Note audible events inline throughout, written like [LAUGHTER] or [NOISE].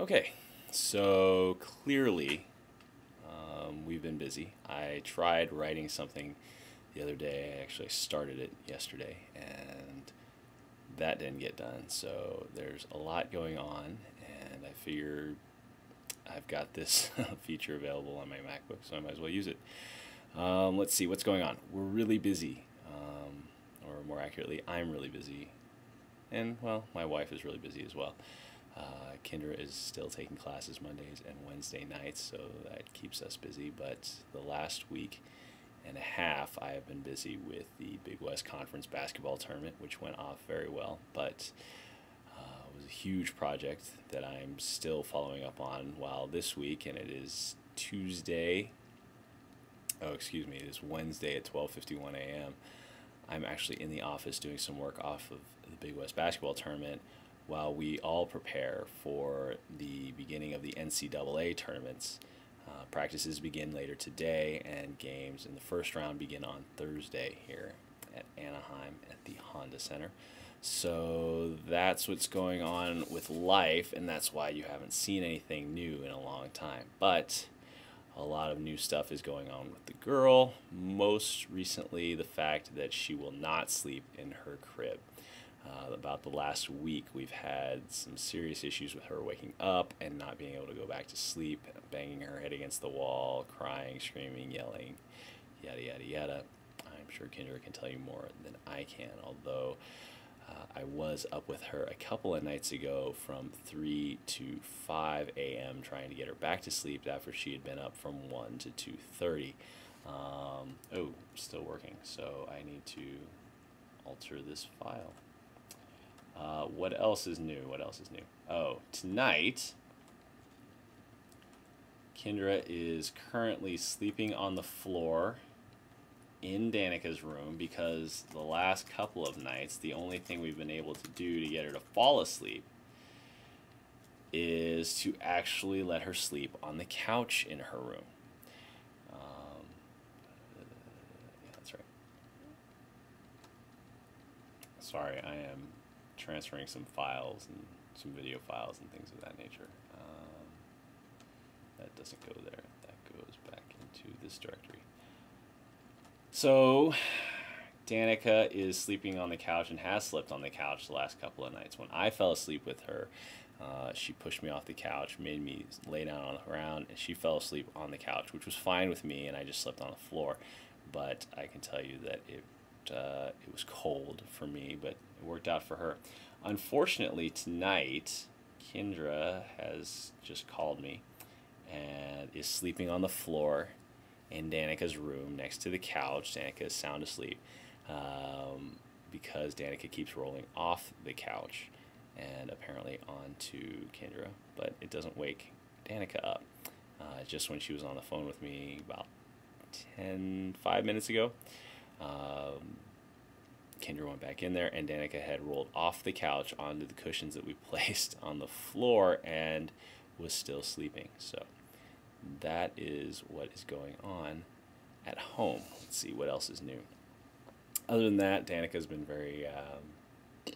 Okay, so clearly um, we've been busy. I tried writing something the other day. I actually started it yesterday, and that didn't get done. So there's a lot going on, and I figured I've got this [LAUGHS] feature available on my MacBook, so I might as well use it. Um, let's see what's going on. We're really busy, um, or more accurately, I'm really busy, and well, my wife is really busy as well. Uh, Kendra is still taking classes Mondays and Wednesday nights, so that keeps us busy. But the last week and a half, I have been busy with the Big West Conference basketball tournament, which went off very well. But uh, it was a huge project that I'm still following up on. While this week, and it is Tuesday. Oh, excuse me. It is Wednesday at 12:51 a.m. I'm actually in the office doing some work off of the Big West basketball tournament while we all prepare for the beginning of the NCAA tournaments. Uh, practices begin later today, and games in the first round begin on Thursday here at Anaheim at the Honda Center. So that's what's going on with life, and that's why you haven't seen anything new in a long time. But a lot of new stuff is going on with the girl. Most recently, the fact that she will not sleep in her crib. Uh, about the last week, we've had some serious issues with her waking up and not being able to go back to sleep, banging her head against the wall, crying, screaming, yelling, yada, yada, yada. I'm sure Kendra can tell you more than I can, although uh, I was up with her a couple of nights ago from 3 to 5 a.m. trying to get her back to sleep after she had been up from 1 to 2.30. Um, oh, still working, so I need to alter this file. Uh, what else is new? What else is new? Oh, tonight, Kendra is currently sleeping on the floor in Danica's room because the last couple of nights, the only thing we've been able to do to get her to fall asleep is to actually let her sleep on the couch in her room. Um, yeah, that's right. Sorry, I am transferring some files and some video files and things of that nature. Um, that doesn't go there. That goes back into this directory. So, Danica is sleeping on the couch and has slept on the couch the last couple of nights. When I fell asleep with her, uh, she pushed me off the couch, made me lay down on the ground, and she fell asleep on the couch, which was fine with me, and I just slept on the floor. But I can tell you that it uh, it was cold for me, but it worked out for her. Unfortunately, tonight, Kendra has just called me and is sleeping on the floor in Danica's room next to the couch. Danica is sound asleep um, because Danica keeps rolling off the couch and apparently onto Kendra, but it doesn't wake Danica up. Uh, just when she was on the phone with me about 10, 5 minutes ago, um, Kendra went back in there, and Danica had rolled off the couch onto the cushions that we [LAUGHS] placed on the floor and was still sleeping. So that is what is going on at home. Let's see what else is new. Other than that, Danica's been very, um,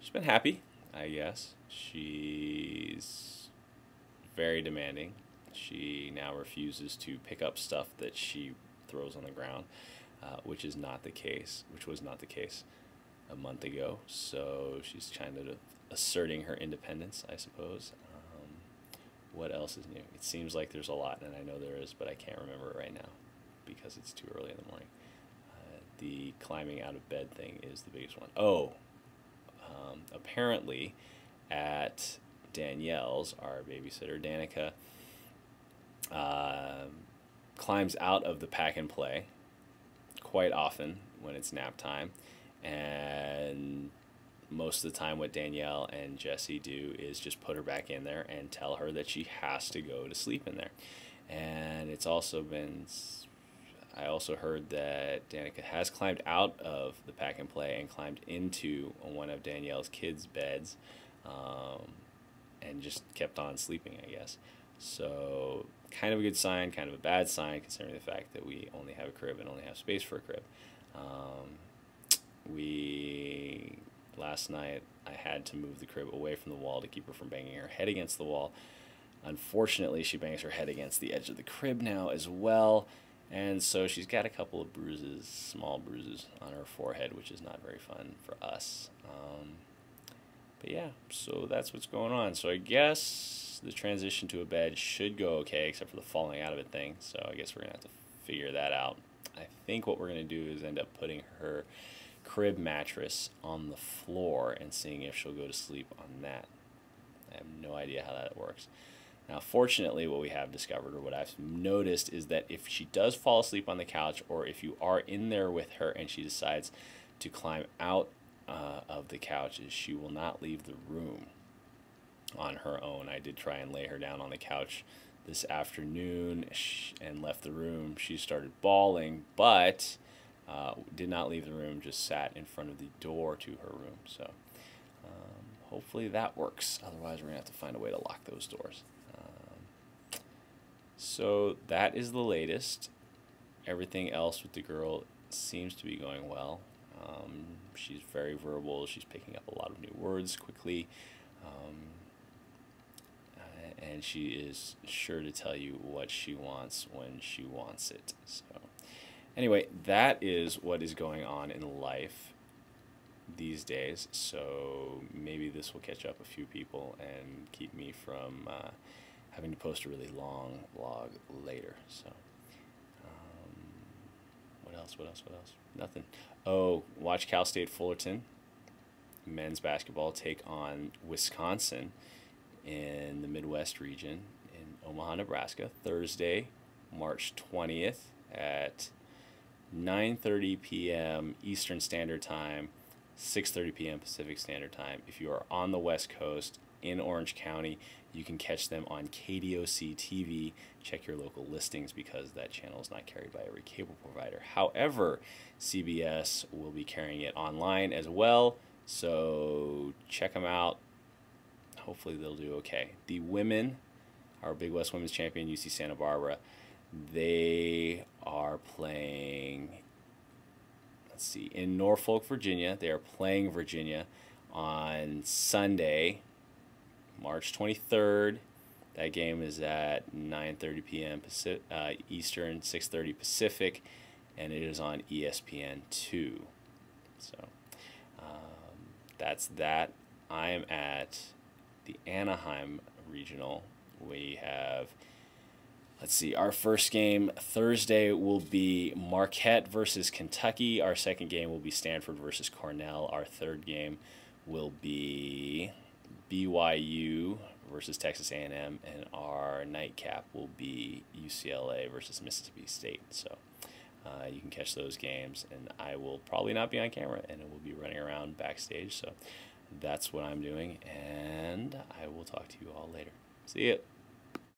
she's been happy, I guess. She's very demanding. She now refuses to pick up stuff that she throws on the ground uh, which is not the case, which was not the case a month ago. So she's kind of asserting her independence, I suppose. Um, what else is new? It seems like there's a lot, and I know there is, but I can't remember it right now because it's too early in the morning. Uh, the climbing out of bed thing is the biggest one. Oh, um, apparently at Danielle's, our babysitter, Danica, uh, climbs out of the pack and play quite often when it's nap time. And most of the time, what Danielle and Jesse do is just put her back in there and tell her that she has to go to sleep in there. And it's also been, I also heard that Danica has climbed out of the pack and play and climbed into one of Danielle's kids' beds um, and just kept on sleeping, I guess. So kind of a good sign, kind of a bad sign, considering the fact that we only have a crib and only have space for a crib. Um, we last night I had to move the crib away from the wall to keep her from banging her head against the wall. Unfortunately, she bangs her head against the edge of the crib now as well. And so she's got a couple of bruises, small bruises on her forehead, which is not very fun for us. Um, but yeah, so that's what's going on. So I guess the transition to a bed should go okay, except for the falling out of it thing. So I guess we're going to have to figure that out. I think what we're going to do is end up putting her crib mattress on the floor and seeing if she'll go to sleep on that. I have no idea how that works. Now, fortunately, what we have discovered, or what I've noticed, is that if she does fall asleep on the couch, or if you are in there with her and she decides to climb out uh, of the couch, is she will not leave the room on her own. I did try and lay her down on the couch this afternoon and left the room. She started bawling, but uh, did not leave the room, just sat in front of the door to her room. So um, hopefully that works. Otherwise, we're going to have to find a way to lock those doors. So that is the latest. Everything else with the girl seems to be going well. Um, she's very verbal. She's picking up a lot of new words quickly. Um, and she is sure to tell you what she wants when she wants it. So, anyway, that is what is going on in life these days. So, maybe this will catch up a few people and keep me from. Uh, having to post a really long vlog later. So, what else? What else? What else? Nothing. Oh, watch Cal State Fullerton men's basketball take on Wisconsin in the Midwest region in Omaha, Nebraska, Thursday, March 20th at 9:30 p.m. Eastern Standard Time, 6:30 p.m. Pacific Standard Time. If you are on the West Coast in Orange County, you can catch them on KDOC TV. Check your local listings because that channel is not carried by every cable provider. However, CBS will be carrying it online as well. So check them out. Hopefully, they'll do okay. The women, our Big West Women's Champion, UC Santa Barbara, they are playing, let's see, in Norfolk, Virginia. They are playing Virginia on Sunday, March 23rd. That game is at 9:30 p.m. Pacific, uh, Eastern, 6:30 Pacific, and it is on ESPN two. So um, that's that. I am at the Anaheim Regional. We have. Let's see. Our first game Thursday will be Marquette versus Kentucky. Our second game will be Stanford versus Cornell. Our third game will be BYU versus Texas A&M, and our nightcap will be UCLA versus Mississippi State. So uh, you can catch those games, and I will probably not be on camera, and it will be running around backstage. So that's what I'm doing, and I will talk to you all later. See ya.